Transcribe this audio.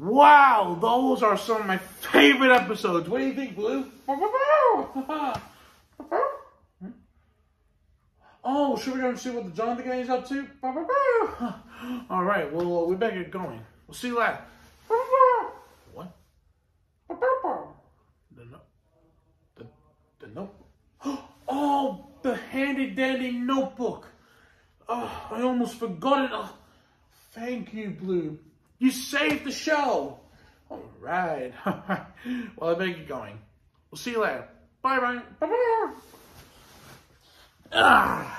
Wow, those are some of my favorite episodes. What do you think, Blue? Oh, should we go and see what the Jonathon gang is up to? All right, well, uh, we better get going. We'll see you later. What? The note. The, the note. Oh, the handy dandy notebook. Oh, I almost forgot it. Oh, thank you, Blue. You saved the show. All right. well, I better get going. We'll see you later. Bye bye. Bye bye. Ah.